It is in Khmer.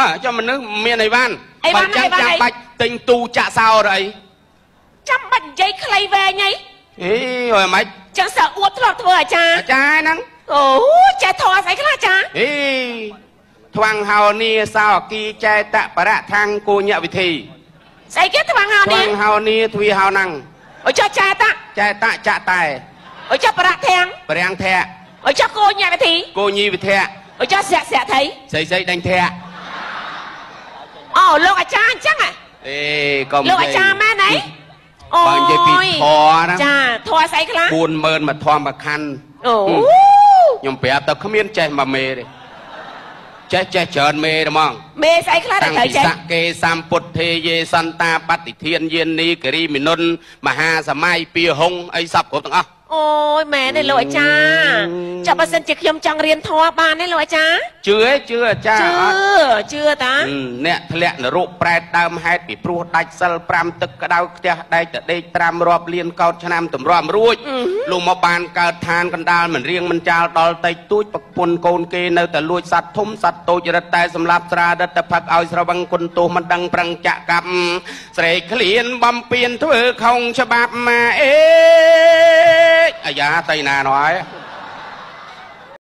អើចាំមនុស្សមានអីវ៉ាន់អីវ៉ាន់ចាំអីវ៉ាន់ចាំអីបាច់ទិញទូចាក់សោរអីចាំបាច់និយាយខ្លីវែងអីអេអើយម៉េចចឹងសើអួតធ្លាប់ធ្វើអាចារ្យអាចារ្យហ្នឹងអូចេះធေါ်ស្អីខ្លះអាចារ្យអេថ្វាំងហោនីសោអគីចែតបរៈថាំងគោញវិធីស្អីគេថ្វាំងហៅថ្វានេះំងហោនីទ្វីហោហ្នឹងអូចុះចាតាចែតចាក់តែអូចុះប្រៈធាំងបរាំងធៈអូចុះគោញាវិធីគោញីវិធៈអូចុះស្រាក់ស្រាក់ថៃស្អីស្អីដេញធៈអូ លោកអាចារ្យអញ្ចឹងហ៎អេកុំលោកអាចារ្យមែនអីអូបើនិយាយពីធរណាចាធေါ်ស្អីខ្លះ40000មកធម្មខណ្ឌអូខ្ញុំប្រាប់ទៅគ្មានចេះមកមេទេចេះចេះច្រើនមេហ្មងមេស្អីខ្លះតាំដែលងត្រូវពីចេះសកេសម្ពុទ្ធទេយេសន្តាបតិធានយានីគិរីមិនុនមហាសម័យពីហុងអីសពគ្រប់ទាំងអស់អូ យមែនទេលោកអាចារ្យចាំបើសិនជាខ្ញុំចង់រៀនធေါ်បានទេលោកអាចារ្យ ជឿទេជឿអាចារ្យ ជឿ អត់ ជឿតា ហឹមអ្នកធ្លាក់នរកប្រែតដើមហេតុពីព្រោះដាច់សិល5ទឹកក្តៅខ្ទះដែកតដេកត្រាំរាប់លានកោតឆ្នាំទម្រាំរួចលោកមកបានកើតឋានកណ្ដាលមិនរៀងមិនចាលដល់តិចតួចប្រពន្ធកូនគេនៅតែលួចសัตว์ធំសัตว์តូចរឹតតែសម្លាប់ស្រាដិតតែផឹកឲ្យស្រវឹងគុណទោសមិនដឹងប្រឹងចាក់កម្មស្រែកឃ្លានបំពេញធ្វើខុងច្បាប់មកអេ អាយ៉ាតៃណាណោះហើយ